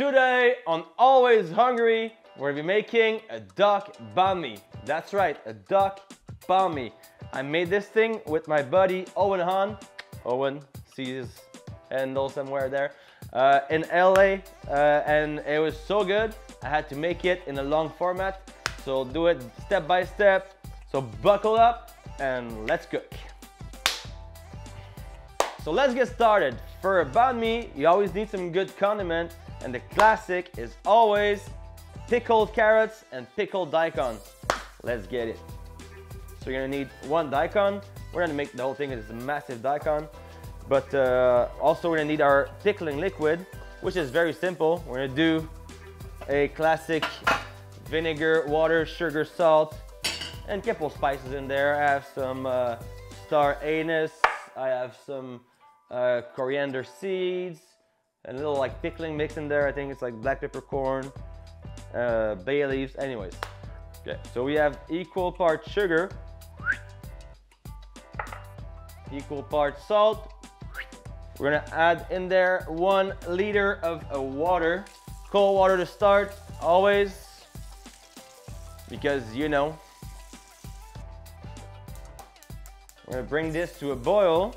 Today on Always Hungry, we're be making a duck banh mi. That's right, a duck banh mi. I made this thing with my buddy Owen Han. Owen sees his handle somewhere there. Uh, in LA, uh, and it was so good, I had to make it in a long format. So do it step by step. So buckle up and let's cook. So let's get started. For a banh mi, you always need some good condiment and the classic is always pickled carrots and pickled daikon. Let's get it. So you're gonna need one daikon. We're gonna make the whole thing, it's a massive daikon. But uh, also we're gonna need our pickling liquid, which is very simple. We're gonna do a classic vinegar, water, sugar, salt, and couple spices in there. I have some uh, star anise, I have some uh, coriander seeds, and a little like pickling mix in there. I think it's like black peppercorn, uh, bay leaves, anyways. Okay, so we have equal part sugar, equal part salt. We're gonna add in there one liter of uh, water, cold water to start, always, because you know. We're gonna bring this to a boil.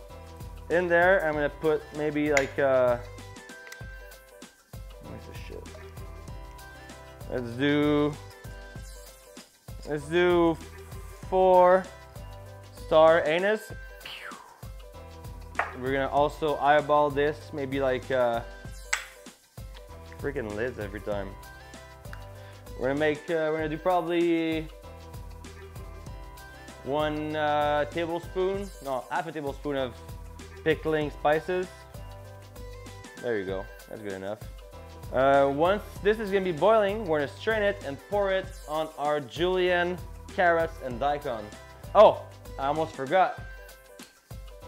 In there, I'm gonna put maybe like uh, Let's do, let's do four star anise. We're gonna also eyeball this, maybe like uh, freaking lids every time. We're gonna make, uh, we're gonna do probably one uh, tablespoon, no, half a tablespoon of pickling spices. There you go, that's good enough. Uh, once this is gonna be boiling, we're gonna strain it and pour it on our julienne, carrots, and daikon. Oh, I almost forgot.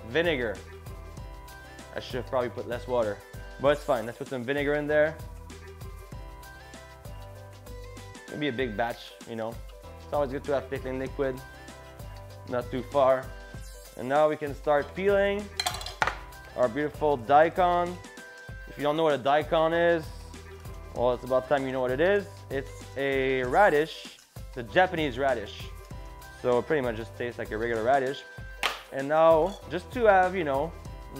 Vinegar. I should have probably put less water, but it's fine. Let's put some vinegar in there. Maybe a big batch, you know. It's always good to have pickling liquid, not too far. And now we can start peeling our beautiful daikon. If you don't know what a daikon is, well, it's about time you know what it is. It's a radish, it's a Japanese radish. So it pretty much just tastes like a regular radish. And now, just to have, you know,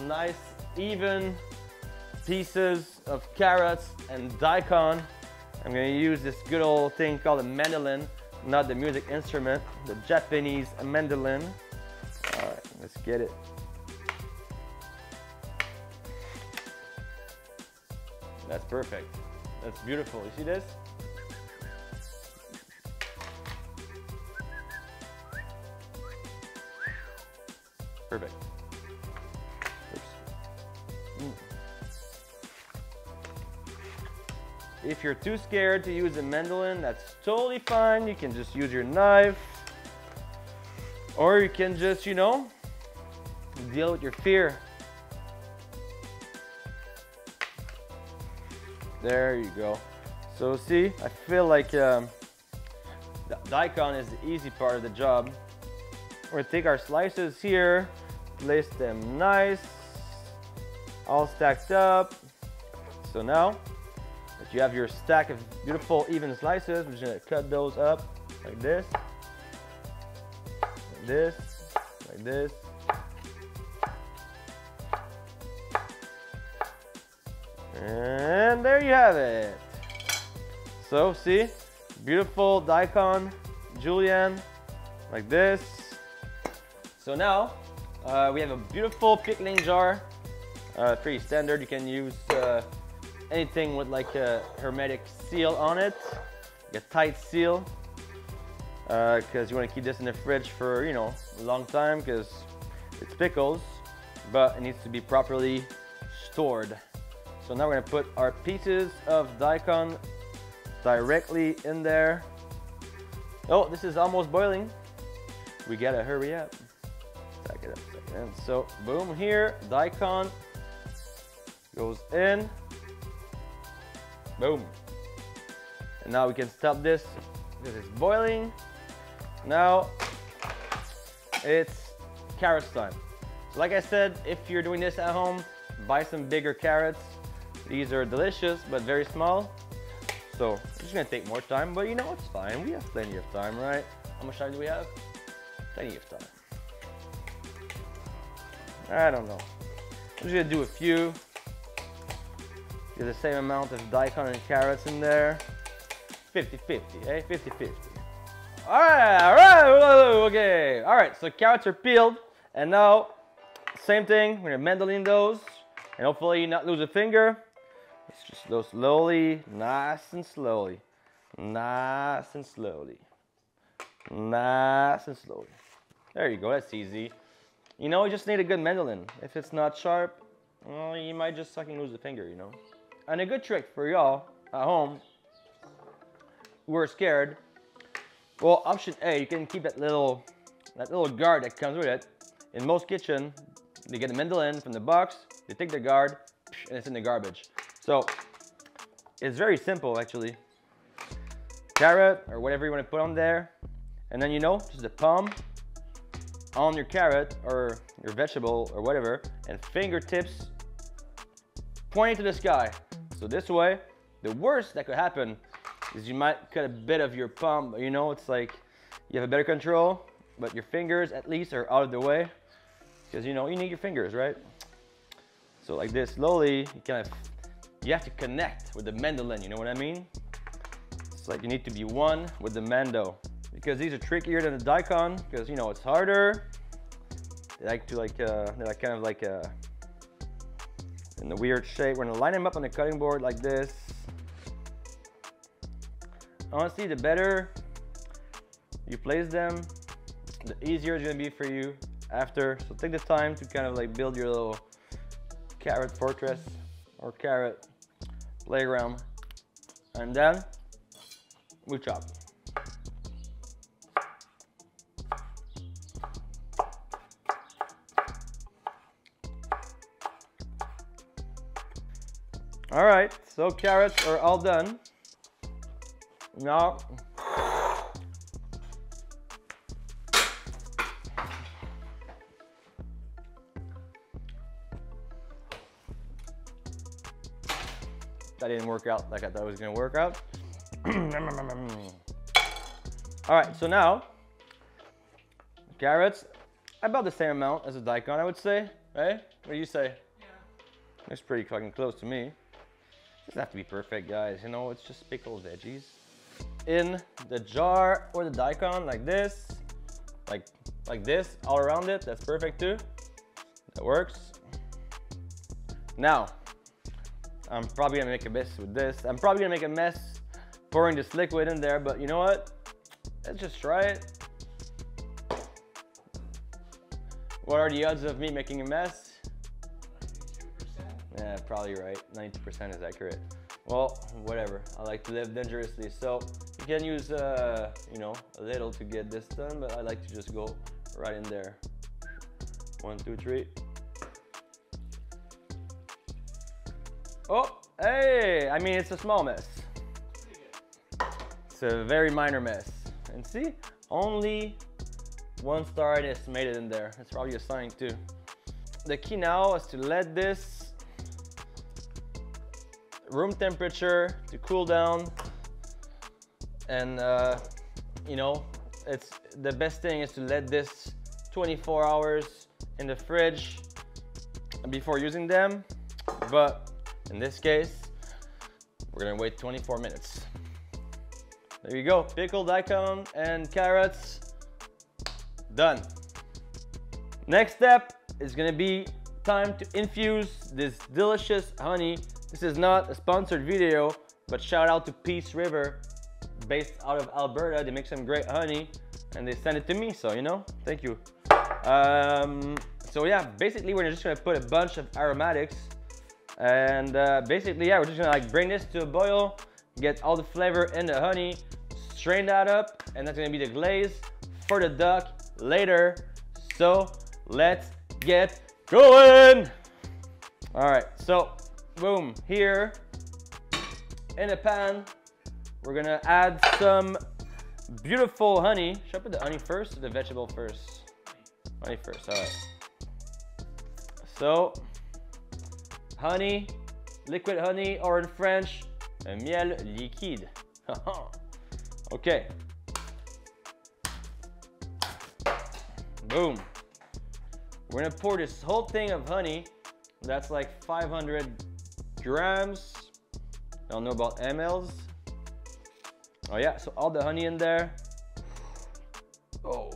nice, even pieces of carrots and daikon, I'm gonna use this good old thing called a mandolin, not the music instrument, the Japanese mandolin. All right, let's get it. That's perfect. That's beautiful. You see this? Perfect. Mm. If you're too scared to use a mandolin, that's totally fine. You can just use your knife. Or you can just, you know, deal with your fear. There you go. So see, I feel like um, the daikon is the easy part of the job. We're gonna take our slices here, place them nice, all stacked up. So now that you have your stack of beautiful even slices, we're just gonna cut those up like this, like this, like this, And there you have it. So see, beautiful daikon, julienne, like this. So now uh, we have a beautiful pickling jar. Uh, pretty standard, you can use uh, anything with like a hermetic seal on it, like a tight seal. Because uh, you want to keep this in the fridge for, you know, a long time because it's pickles, but it needs to be properly stored. So now we're gonna put our pieces of daikon directly in there. Oh, this is almost boiling. We gotta hurry up. Stack it up, stack it. So boom here, daikon goes in. Boom. And now we can stop this because it's boiling. Now it's carrots time. So like I said, if you're doing this at home, buy some bigger carrots These are delicious, but very small. So it's gonna take more time, but you know, it's fine. We have plenty of time, right? How much time do we have? Plenty of time. I don't know. I'm just gonna do a few. Get the same amount of daikon and carrots in there. 50-50, eh? 50-50. All right, all right, okay. All right, so carrots are peeled, and now, same thing, we're gonna mandolin those, and hopefully you not lose a finger. Let's just go slowly, nice and slowly. Nice and slowly. Nice and slowly. There you go, that's easy. You know, you just need a good mandolin. If it's not sharp, well, you might just fucking lose a finger, you know? And a good trick for y'all at home who are scared, well, option A, you can keep that little, that little guard that comes with it. In most kitchen, they get a mandolin from the box, they take the guard, and it's in the garbage. So, it's very simple actually. Carrot, or whatever you want to put on there. And then you know, just the palm on your carrot, or your vegetable, or whatever, and fingertips pointing to the sky. So this way, the worst that could happen is you might cut a bit of your palm, you know, it's like you have a better control, but your fingers at least are out of the way because you know, you need your fingers, right? So like this, slowly, you kind of, you have to connect with the mandolin, you know what I mean? It's like you need to be one with the mando because these are trickier than the daikon because you know, it's harder. They like to like, uh, they're like kind of like uh, in the weird shape. We're gonna line them up on the cutting board like this honestly, the better you place them, the easier it's gonna be for you after. So take the time to kind of like build your little carrot fortress or carrot playground. And then we chop. All right, so carrots are all done. No. That didn't work out like I thought it was gonna work out. All right, so now, carrots, about the same amount as a daikon, I would say, right? What do you say? Yeah. It's pretty fucking close to me. Doesn't have to be perfect, guys. You know, it's just pickled veggies in the jar or the daikon like this, like, like this, all around it. That's perfect too. That works. Now, I'm probably gonna make a mess with this. I'm probably gonna make a mess pouring this liquid in there, but you know what? Let's just try it. What are the odds of me making a mess? 92%? Yeah, probably right. 90% is accurate. Well, whatever. I like to live dangerously. So you can use, uh, you know, a little to get this done, but I like to just go right in there. One, two, three. Oh, hey! I mean, it's a small mess. It's a very minor mess. And see, only one star artist made it in there. That's probably a sign too. The key now is to let this room temperature to cool down and uh, you know it's the best thing is to let this 24 hours in the fridge before using them but in this case we're gonna wait 24 minutes there you go pickled daikon and carrots done next step is gonna be time to infuse this delicious honey this is not a sponsored video, but shout out to Peace River, based out of Alberta. They make some great honey and they send it to me, so you know, thank you. Um, so yeah, basically we're just gonna put a bunch of aromatics and uh, basically, yeah, we're just gonna like bring this to a boil, get all the flavor in the honey, strain that up, and that's gonna be the glaze for the duck later. So let's get going. All right, so boom, here in a pan, we're gonna add some beautiful honey. Should I put the honey first or the vegetable first? Honey first, all right. So, honey, liquid honey, or in French, miel liquide. okay. Boom. We're gonna pour this whole thing of honey. That's like 500 grams. I don't know about mLs. Oh yeah, so all the honey in there. Oh,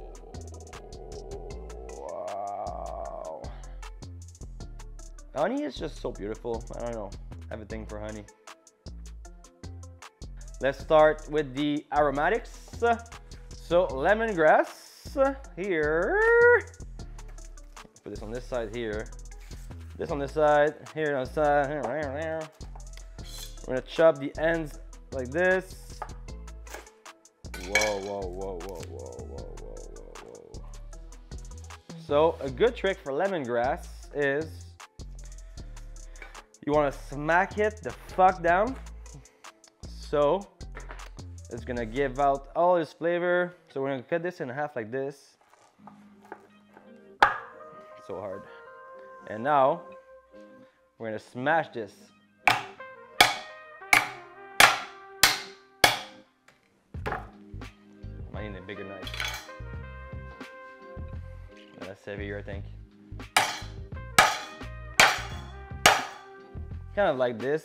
Honey is just so beautiful. I don't know, I have a thing for honey. Let's start with the aromatics. So lemongrass here. Put this on this side here. This on this side, here on the side. We're gonna chop the ends like this. Whoa, whoa, whoa, whoa, whoa, whoa, whoa, whoa, So a good trick for lemongrass is you wanna smack it the fuck down. So it's gonna give out all its flavor. So we're gonna cut this in half like this. So hard. And now we're gonna smash this. I need a bigger knife. That's heavier, I think. Kind of like this.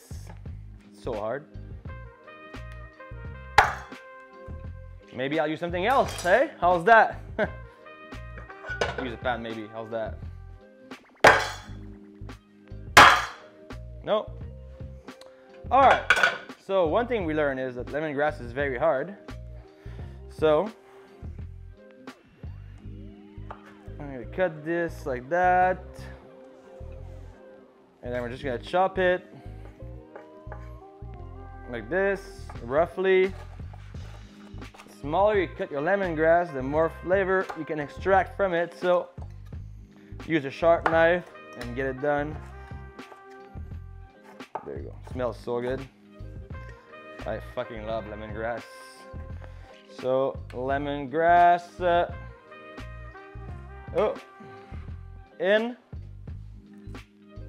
It's so hard. Maybe I'll use something else, hey? How's that? use a pan maybe, how's that? No. All right, so one thing we learned is that lemongrass is very hard. So, I'm gonna cut this like that. And then we're just gonna chop it like this, roughly. The smaller you cut your lemongrass, the more flavor you can extract from it. So use a sharp knife and get it done. There you go. Smells so good. I fucking love lemongrass. So lemongrass. Uh, oh, in.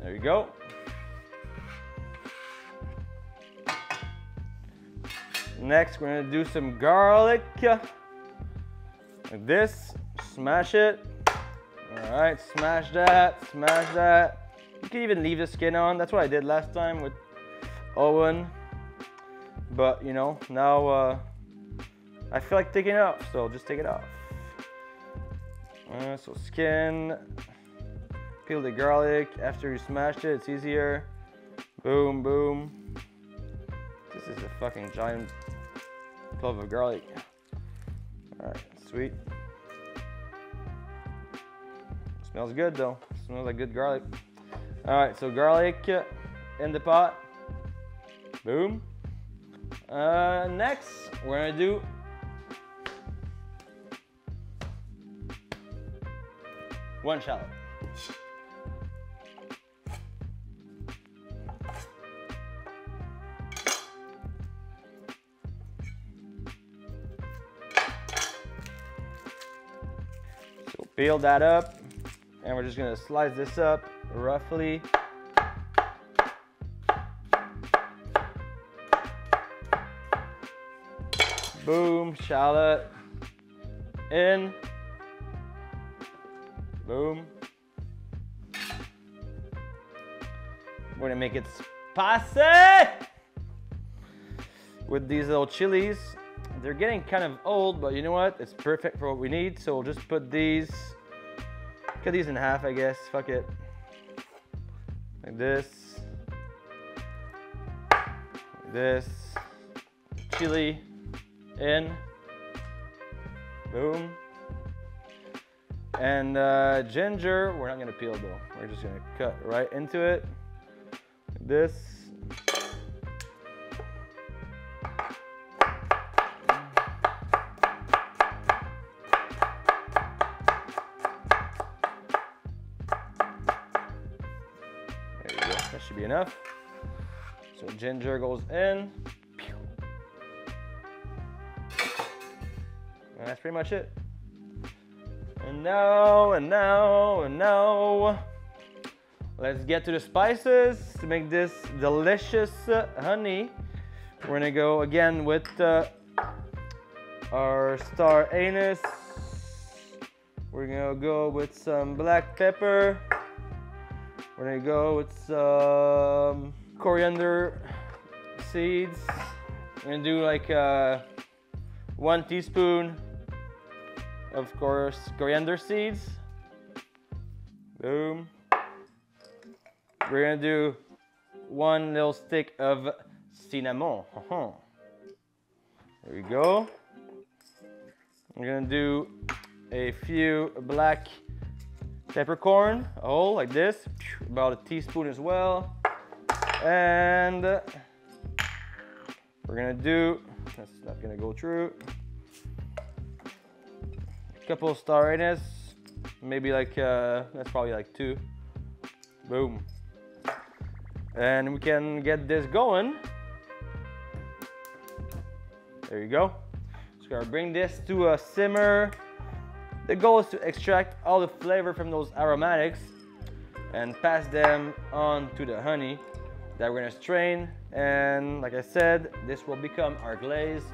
There you go. Next, we're gonna do some garlic. Like this, smash it. All right, smash that, smash that. You can even leave the skin on. That's what I did last time with Owen. But you know, now uh, I feel like taking it off, so just take it off. Uh, so skin, peel the garlic after you smash it, it's easier. Boom, boom. This is a fucking giant clove of garlic. All right, sweet. Smells good though. Smells like good garlic. All right, so garlic in the pot. Boom. Uh, next, we're gonna do one shallot. Peel that up, and we're just gonna slice this up roughly. Boom, shallot in. Boom. We're gonna make it spicy with these little chilies. They're getting kind of old, but you know what? It's perfect for what we need. So we'll just put these, cut these in half, I guess. Fuck it like this, like this, chili in, boom. And uh, ginger, we're not gonna peel though. We're just gonna cut right into it, like this. Enough. So ginger goes in. And that's pretty much it. And now, and now, and now, let's get to the spices to make this delicious uh, honey. We're gonna go again with uh, our star anise. We're gonna go with some black pepper. We're gonna go with some coriander seeds. We're gonna do like uh, one teaspoon of course coriander seeds. Boom. We're gonna do one little stick of cinnamon. There we go. We're gonna do a few black peppercorn, oh, like this, about a teaspoon as well. And we're gonna do, that's not gonna go through, a couple of star anise, maybe like, uh, that's probably like two. Boom. And we can get this going. There you go. Just gonna bring this to a simmer. The goal is to extract all the flavor from those aromatics and pass them on to the honey that we're gonna strain. And like I said, this will become our glaze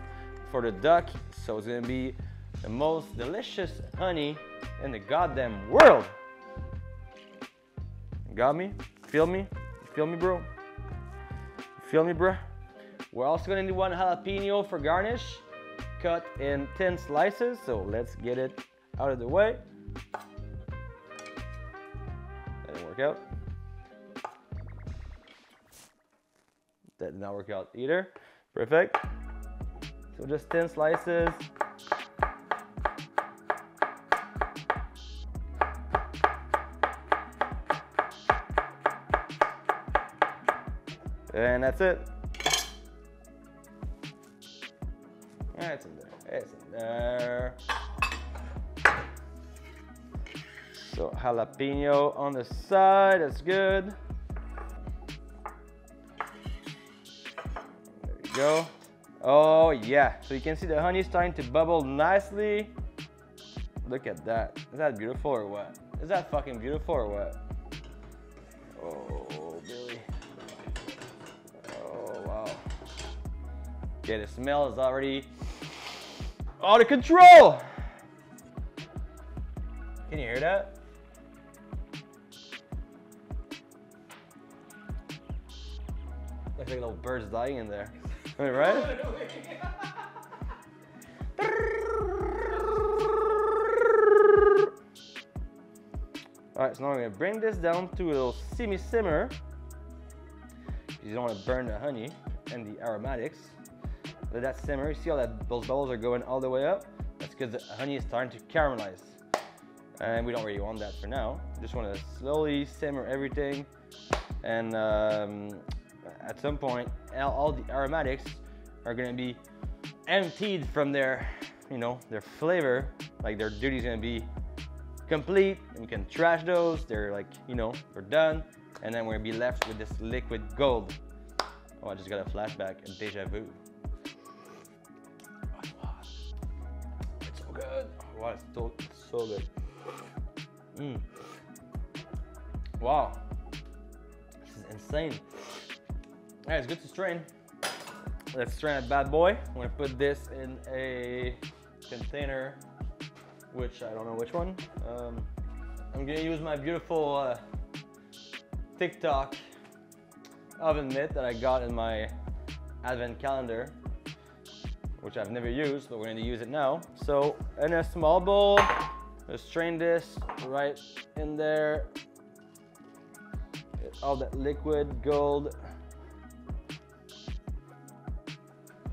for the duck. So it's gonna be the most delicious honey in the goddamn world. Got me? Feel me? feel me, bro? feel me, bro? We're also gonna need one jalapeno for garnish, cut in thin slices. So let's get it out of the way. That didn't work out. That did not work out either. Perfect. So just thin slices. And that's it. Jalapeno on the side, that's good. There we go. Oh yeah, so you can see the honey starting to bubble nicely. Look at that. Is that beautiful or what? Is that fucking beautiful or what? Oh, Billy. Oh, wow. Okay, the smell is already out of control. Can you hear that? Little birds dying in there. Right? All right, so now I'm gonna bring this down to a little semi-simmer. You don't want to burn the honey and the aromatics. Let that simmer. You see how that those bubbles are going all the way up? That's because the honey is starting to caramelize. And we don't really want that for now. Just want to slowly simmer everything. And um, at some point, all the aromatics are gonna be emptied from their, you know, their flavor. Like their duty is gonna be complete. And we can trash those. They're like, you know, they're done. And then we're gonna be left with this liquid gold. Oh, I just got a flashback and deja vu. It's so good. Wow, it's so, so good. Mm. Wow. This is insane. All right, it's good to strain. Let's strain that bad boy. I'm gonna put this in a container, which I don't know which one. Um, I'm gonna use my beautiful uh, TikTok oven mitt that I got in my advent calendar, which I've never used, but we're gonna use it now. So in a small bowl, let's strain this right in there. Get all that liquid gold.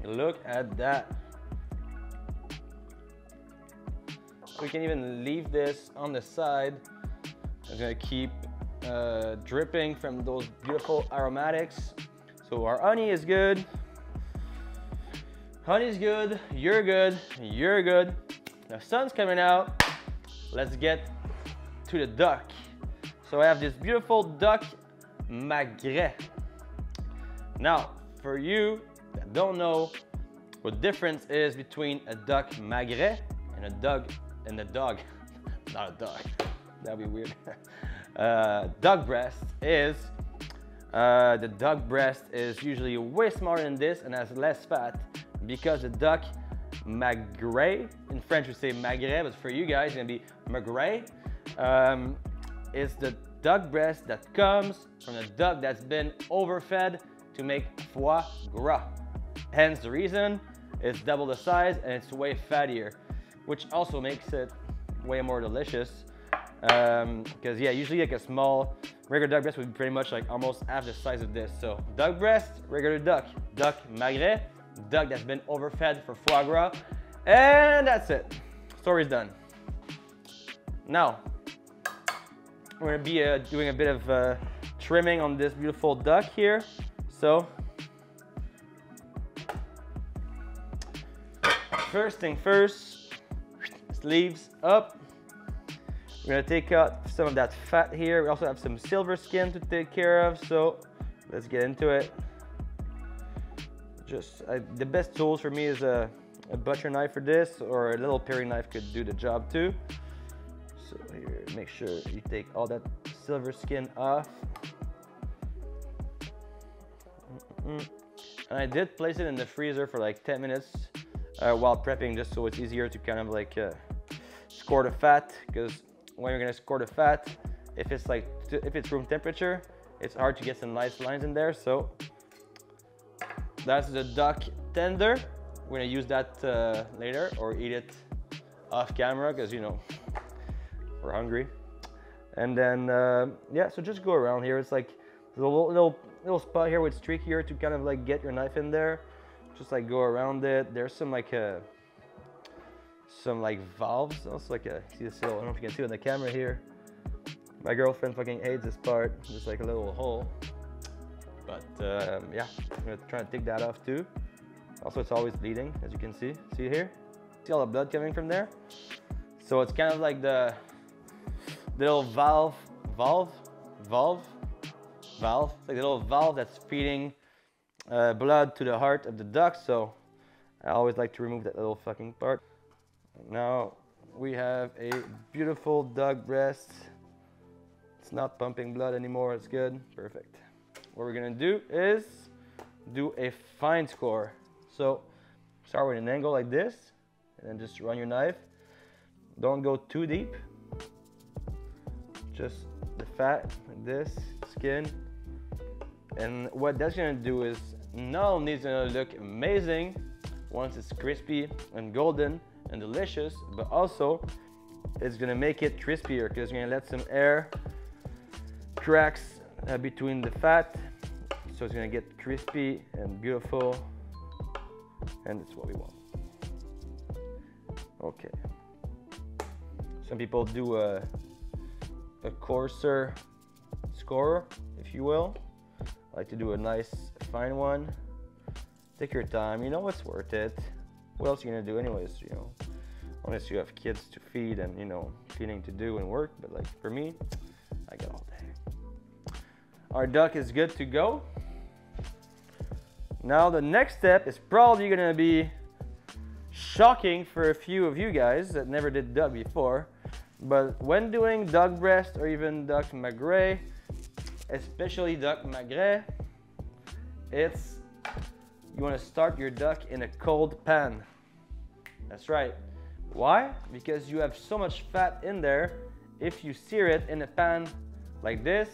Look at that. We can even leave this on the side. It's gonna keep uh, dripping from those beautiful aromatics. So our honey is good. Honey's good, you're good, you're good. The sun's coming out. Let's get to the duck. So I have this beautiful duck magret. Now, for you that don't know what difference is between a duck magret and a dog and a dog, not a dog. That'd be weird. uh, duck breast is uh, the duck breast is usually way smaller than this and has less fat because the duck magret, in French we say magret, but for you guys it's gonna be magret, um, is the duck breast that comes from the duck that's been overfed to make foie gras. Hence the reason it's double the size and it's way fattier, which also makes it way more delicious. Because um, yeah, usually like a small regular duck breast would be pretty much like almost half the size of this. So duck breast, regular duck, duck magret, duck that's been overfed for foie gras, and that's it. Story's done. Now, we're gonna be uh, doing a bit of uh, trimming on this beautiful duck here. So, first thing first, sleeves up. We're gonna take out some of that fat here. We also have some silver skin to take care of, so let's get into it. Just, I, the best tools for me is a, a butcher knife for this, or a little paring knife could do the job too. So here, make sure you take all that silver skin off. Mm -mm. And I did place it in the freezer for like 10 minutes uh, while prepping just so it's easier to kind of like uh, score the fat because when you're gonna score the fat, if it's like, if it's room temperature, it's hard to get some nice lines in there. So that's the duck tender. We're gonna use that uh, later or eat it off camera because you know, we're hungry. And then, uh, yeah, so just go around here. It's like a little, little, little spot here with streak here to kind of like get your knife in there. Just like go around it. There's some like a, uh, some like valves. Also like a, see this little, I don't know if you can see on the camera here. My girlfriend fucking hates this part. Just like a little hole. But um, yeah, I'm gonna try and take that off too. Also, it's always bleeding, as you can see. See here? See all the blood coming from there? So it's kind of like the little valve, valve, valve, valve, like a little valve that's feeding uh, blood to the heart of the duck. So I always like to remove that little fucking part. Now we have a beautiful duck breast. It's not pumping blood anymore. It's good. Perfect. What we're gonna do is do a fine score. So start with an angle like this and then just run your knife. Don't go too deep just the fat like this, skin. And what that's gonna do is not only is it gonna look amazing once it's crispy and golden and delicious, but also it's gonna make it crispier because you're gonna let some air cracks uh, between the fat. So it's gonna get crispy and beautiful. And that's what we want. Okay. Some people do a a coarser score, if you will. I like to do a nice fine one. Take your time, you know it's worth it. What else are you gonna do anyways, you know? Unless you have kids to feed and, you know, cleaning to do and work, but like for me, I got all day. Our duck is good to go. Now the next step is probably gonna be shocking for a few of you guys that never did duck before. But when doing duck breast or even duck magret, especially duck magret, it's you want to start your duck in a cold pan. That's right. Why? Because you have so much fat in there. If you sear it in a pan like this,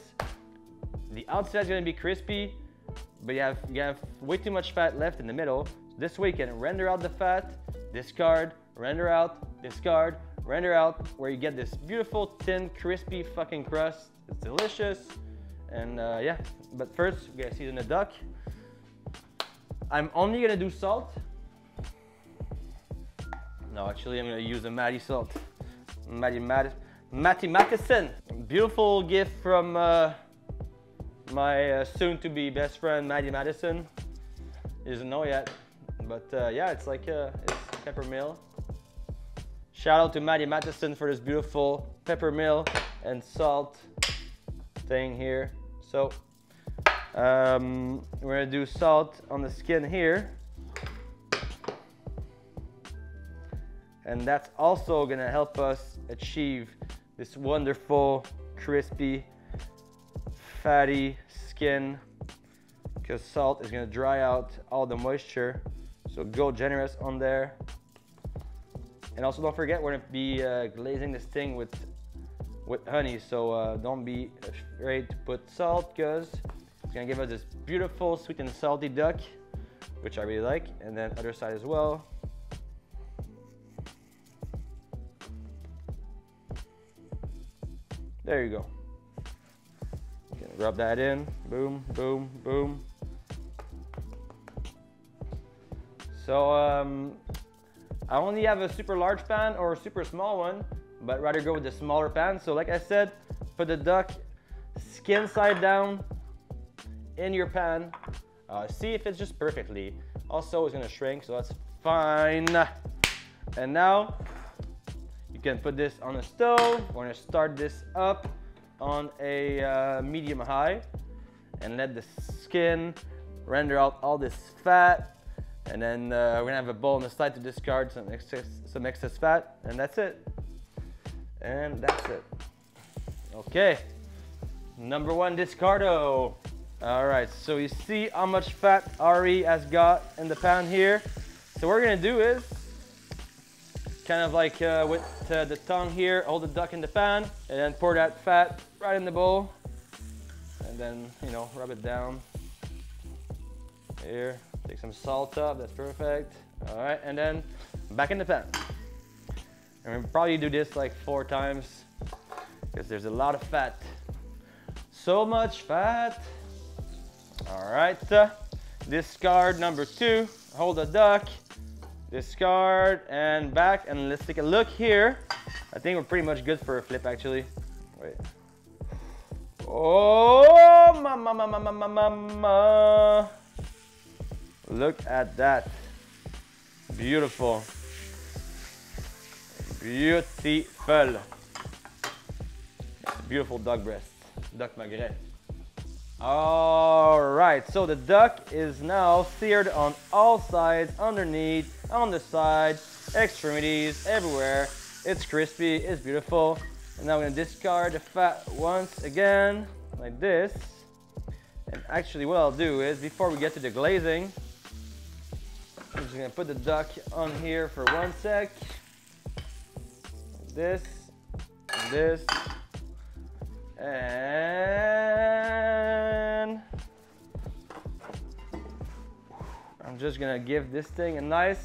the outside is going to be crispy, but you have, you have way too much fat left in the middle. This way you can render out the fat, discard, render out, discard, render out where you get this beautiful, thin, crispy fucking crust. It's delicious. And uh, yeah, but first we're gonna season the duck. I'm only gonna do salt. No, actually I'm gonna use a Matty salt. Matty, Matty, Matty Matheson. Beautiful gift from uh, my uh, soon-to-be best friend, Matty Matheson. He doesn't know yet, but uh, yeah, it's like uh, it's peppermill. Shout out to Matty Matheson for this beautiful peppermill and salt thing here. So um, we're gonna do salt on the skin here. And that's also gonna help us achieve this wonderful crispy, fatty skin because salt is gonna dry out all the moisture. So go generous on there. And also don't forget, we're gonna be uh, glazing this thing with with honey. So uh, don't be afraid to put salt because it's gonna give us this beautiful sweet and salty duck, which I really like. And then other side as well. There you go. Gonna rub that in. Boom, boom, boom. So um, I only have a super large pan or a super small one, but rather go with the smaller pan. So like I said, put the duck skin side down in your pan. Uh, see if it's just perfectly. Also, it's gonna shrink, so that's fine. And now you can put this on a stove. We're gonna start this up on a uh, medium high and let the skin render out all this fat and then uh, we're gonna have a bowl on the side to discard some excess, some excess fat, and that's it. And that's it. Okay, number one discardo. All right, so you see how much fat Ari has got in the pan here. So what we're gonna do is, kind of like uh, with uh, the tongue here, hold the duck in the pan, and then pour that fat right in the bowl. And then, you know, rub it down here. Take some salt up, that's perfect. All right, and then back in the pan. And we'll probably do this like four times because there's a lot of fat. So much fat. All right, uh, discard number two, hold the duck, discard and back. And let's take a look here. I think we're pretty much good for a flip actually. Wait. Oh, mama, mama, mama, mama. Look at that. Beautiful. Beautiful. Beautiful duck breast. Duck magret. All right, so the duck is now seared on all sides, underneath, on the side, extremities, everywhere. It's crispy, it's beautiful. And now I'm gonna discard the fat once again, like this. And actually what I'll do is, before we get to the glazing, I'm just gonna put the duck on here for one sec. This, this, and I'm just gonna give this thing a nice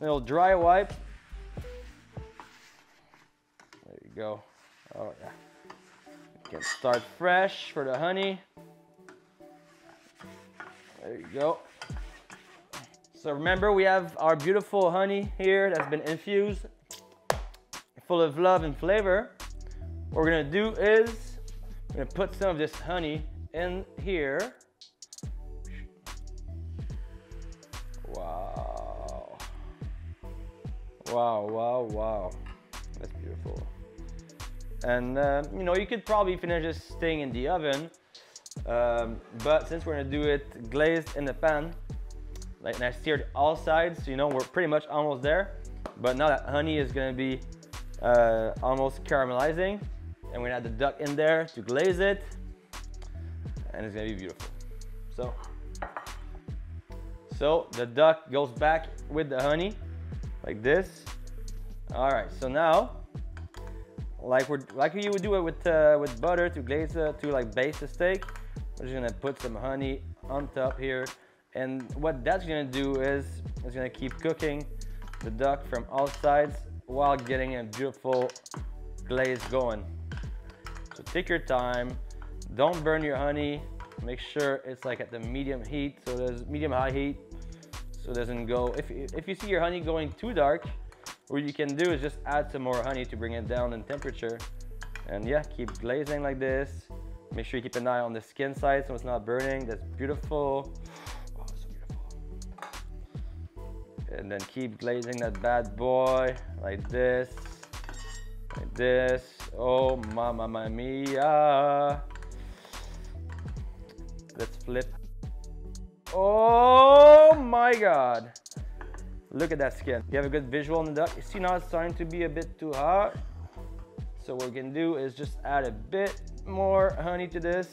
little dry wipe. There you go. Oh yeah. Can start fresh for the honey. There you go. So remember we have our beautiful honey here that's been infused, full of love and flavor. What we're gonna do is, we're gonna put some of this honey in here. Wow. Wow, wow, wow. That's beautiful. And uh, you know, you could probably finish this thing in the oven, um, but since we're gonna do it glazed in the pan, like, and I seared all sides, so you know we're pretty much almost there. But now that honey is gonna be uh, almost caramelizing, and we're gonna add the duck in there to glaze it, and it's gonna be beautiful. So, so the duck goes back with the honey, like this. All right, so now, like we're like you would do it with uh, with butter to glaze uh, to like base the steak, we're just gonna put some honey on top here and what that's gonna do is, it's gonna keep cooking the duck from all sides while getting a beautiful glaze going. So take your time, don't burn your honey, make sure it's like at the medium heat, so there's medium high heat, so it doesn't go, if, if you see your honey going too dark, what you can do is just add some more honey to bring it down in temperature. And yeah, keep glazing like this. Make sure you keep an eye on the skin side so it's not burning. That's beautiful. and then keep glazing that bad boy like this like this oh mamma mia let's flip oh my god look at that skin you have a good visual on the duck see now it's starting to be a bit too hot So what we can do is just add a bit more honey to this.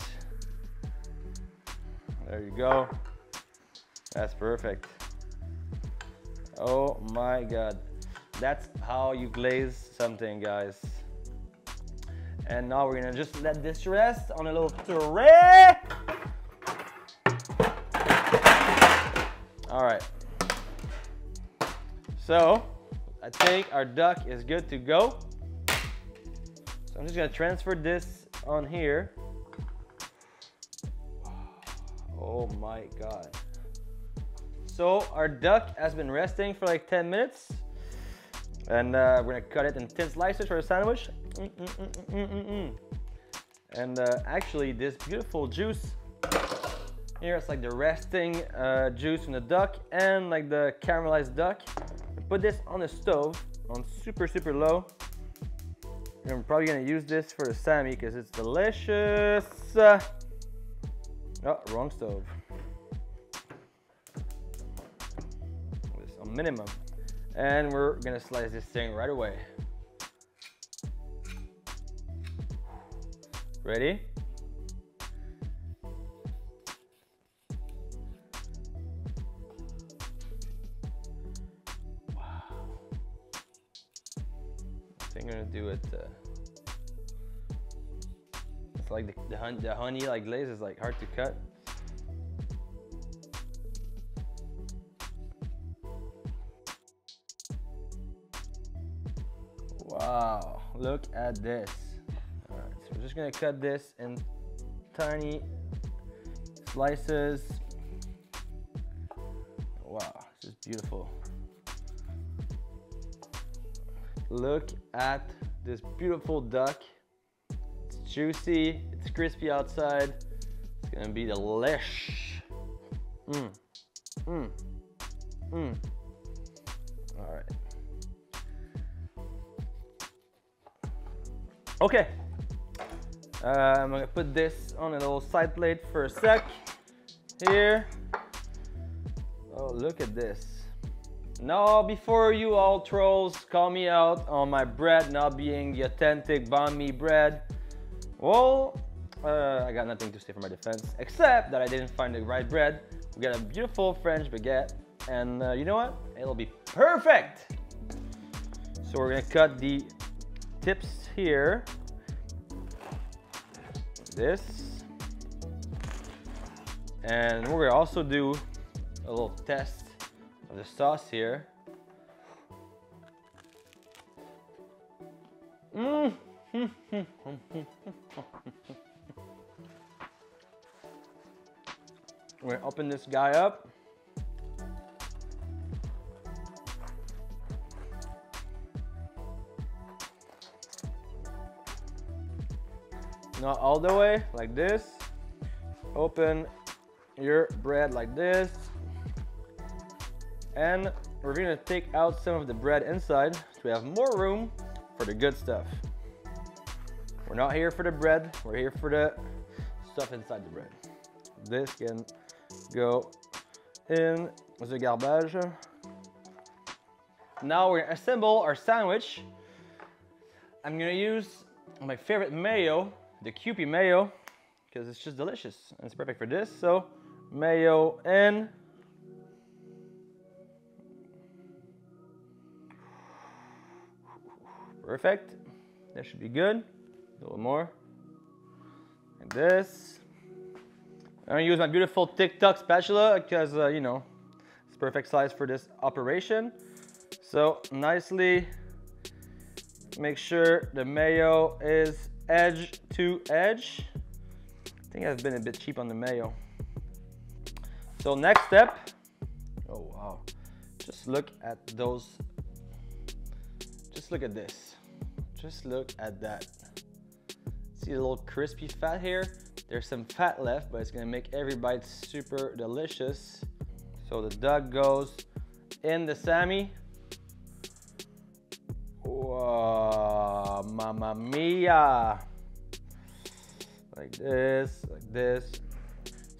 There you go. That's perfect. Oh my God. That's how you glaze something, guys. And now we're gonna just let this rest on a little tray. All right. So, I think our duck is good to go. So I'm just gonna transfer this on here. Oh my God. So our duck has been resting for like 10 minutes. And uh, we're gonna cut it in thin slices for a sandwich. Mm -mm -mm and uh, actually this beautiful juice here, it's like the resting uh, juice from the duck and like the caramelized duck. Put this on the stove on super, super low. And I'm probably gonna use this for the Sammy because it's delicious. Oh, wrong stove. This on minimum. And we're gonna slice this thing right away. Ready? Wow. I think I'm gonna do it. Uh, it's like the, the, the honey like glaze is like hard to cut. Wow, look at this. So we're just gonna cut this in tiny slices. Wow, this is beautiful. Look at this beautiful duck. It's juicy, it's crispy outside. It's gonna be delish. Mmm, mmm, mmm. Okay, uh, I'm gonna put this on a little side plate for a sec. Here. Oh, look at this. Now, before you all trolls call me out on my bread not being the authentic banh mi bread, well, uh, I got nothing to say for my defense, except that I didn't find the right bread. We got a beautiful French baguette, and uh, you know what? It'll be perfect. So we're gonna cut the tips here. This. And we're gonna also do a little test of the sauce here. Mm. We're gonna open this guy up. Not all the way, like this. Open your bread like this. And we're gonna take out some of the bread inside so we have more room for the good stuff. We're not here for the bread, we're here for the stuff inside the bread. This can go in the garbage. Now we're gonna assemble our sandwich. I'm gonna use my favorite mayo the Kewpie mayo because it's just delicious and it's perfect for this. So mayo in. Perfect. That should be good. A little more. Like this. I'm gonna use my beautiful TikTok spatula because, uh, you know, it's perfect size for this operation. So nicely make sure the mayo is edge to edge. I think I've been a bit cheap on the mayo. So next step, oh wow, just look at those, just look at this. Just look at that. See the little crispy fat here? There's some fat left, but it's gonna make every bite super delicious. So the duck goes in the Sammy. Mamma mia. Like this, like this.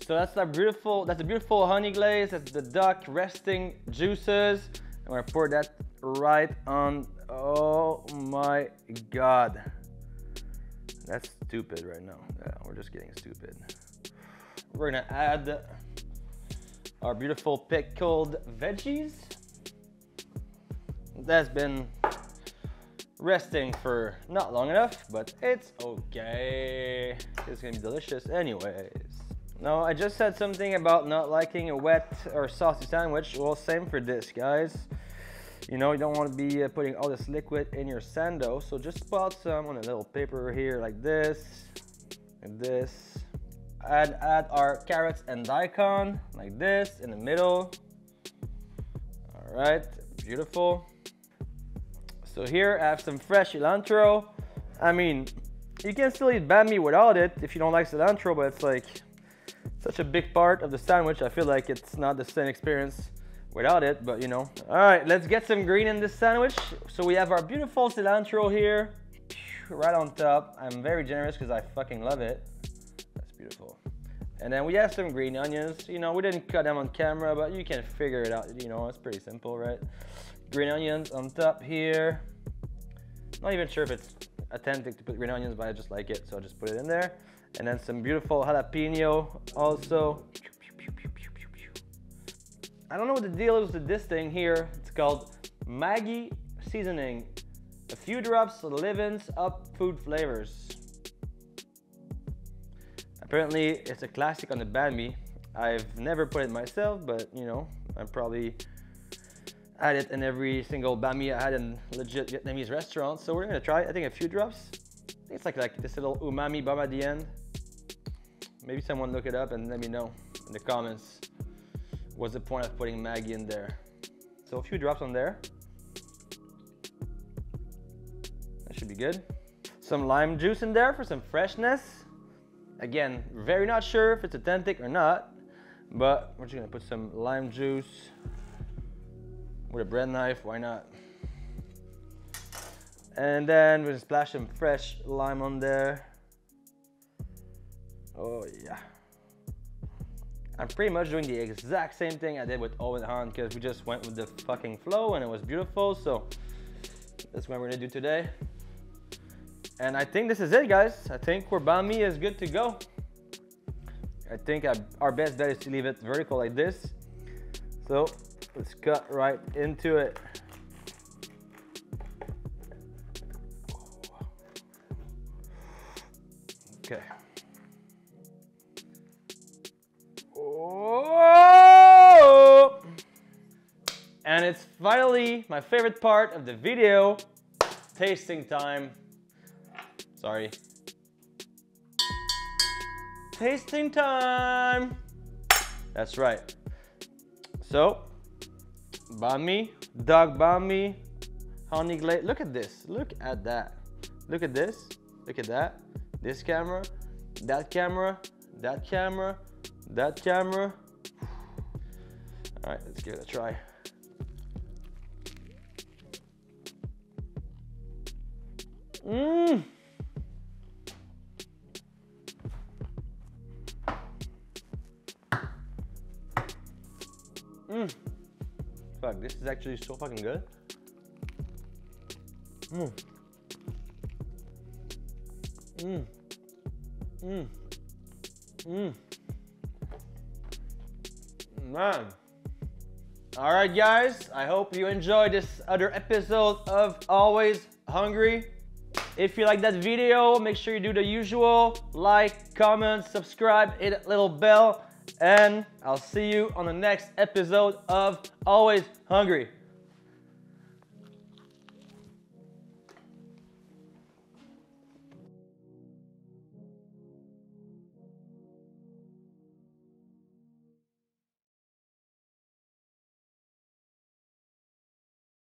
So that's a beautiful, that's a beautiful honey glaze. That's the duck resting juices. I'm gonna pour that right on. Oh my God. That's stupid right now. Yeah, we're just getting stupid. We're gonna add our beautiful pickled veggies. That's been resting for not long enough, but it's okay. It's gonna be delicious anyways. Now, I just said something about not liking a wet or saucy sandwich. Well, same for this, guys. You know, you don't want to be uh, putting all this liquid in your sando, so just put some on a little paper here like this, like this. And add our carrots and daikon like this in the middle. All right, beautiful. So here I have some fresh cilantro. I mean, you can still eat banh without it if you don't like cilantro, but it's like such a big part of the sandwich. I feel like it's not the same experience without it, but you know. All right, let's get some green in this sandwich. So we have our beautiful cilantro here, right on top. I'm very generous because I fucking love it. That's beautiful. And then we have some green onions. You know, we didn't cut them on camera, but you can figure it out. You know, it's pretty simple, right? Green onions on top here. Not even sure if it's authentic to put green onions, but I just like it, so I'll just put it in there. And then some beautiful jalapeno also. I don't know what the deal is with this thing here. It's called Maggi seasoning. A few drops livens up food flavors. Apparently, it's a classic on the banh mi. I've never put it myself, but you know, I'm probably had it in every single banh mi I had in legit Vietnamese restaurants. So we're gonna try, I think a few drops. It's like, like this little umami bomb at the end. Maybe someone look it up and let me know in the comments. What's the point of putting Maggi in there? So a few drops on there. That should be good. Some lime juice in there for some freshness. Again, very not sure if it's authentic or not, but we're just gonna put some lime juice with a bread knife, why not? And then we'll splash some fresh lime on there. Oh yeah. I'm pretty much doing the exact same thing I did with Owen Han because we just went with the fucking flow and it was beautiful. So that's what we're gonna do today. And I think this is it, guys. I think our banh mi is good to go. I think our best bet is to leave it vertical like this. So let's cut right into it. Okay. Oh! And it's finally my favorite part of the video, tasting time. Sorry. Tasting time. That's right. So, banh mi, dog banh mi, honey glaze. Look at this. Look at that. Look at this. Look at that. This camera, that camera, that camera, that camera. All right, let's give it a try. Mmm. Mmm. Fuck, this is actually so fucking good. Mmm. Mmm. Mmm. Mmm. Man. All right, guys. I hope you enjoyed this other episode of Always Hungry. If you like that video, make sure you do the usual. Like, comment, subscribe, hit that little bell. And I'll see you on the next episode of Always Hungry.